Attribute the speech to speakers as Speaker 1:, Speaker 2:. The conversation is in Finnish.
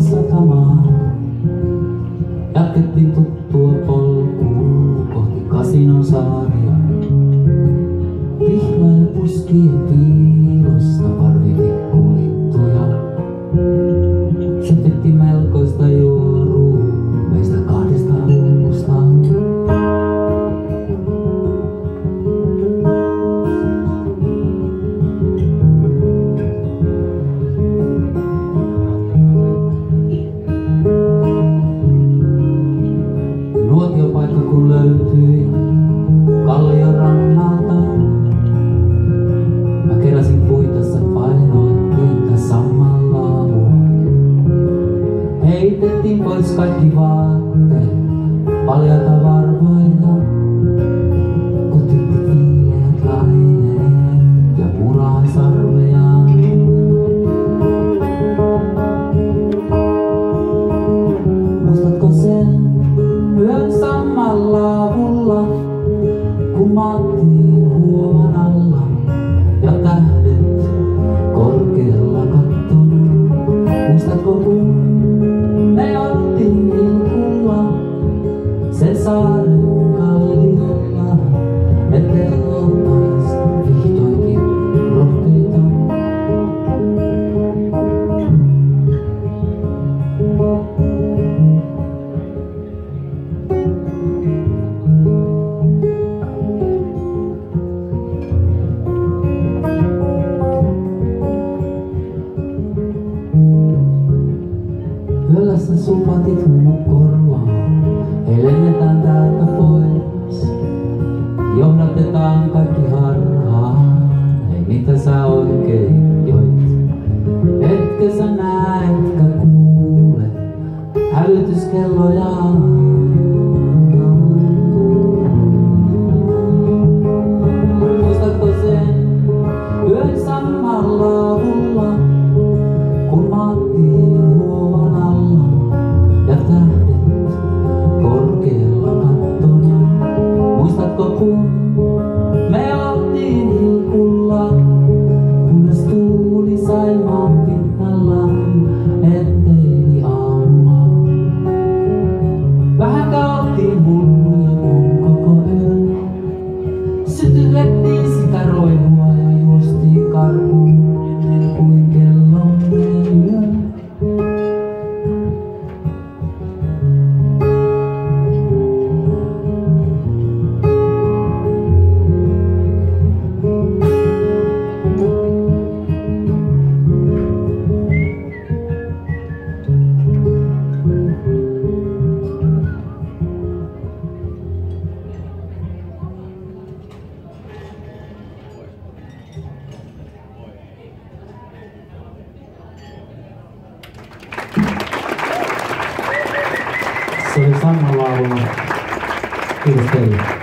Speaker 1: mais acamar pois kaikki vaatteet, paljata varpailla. Kotitti kiileät laineet ja puraa sarvejaan. Muistatko sen, yöllässä supatit mun korvaa. He lennetään täältä pois. Johdatetaan kaikki harhaan. Ei mitä sä oikein joit. Etkä sä näetkö kuule hälytyskelloja. Se oli Sanna lauluna. Kiitos teille.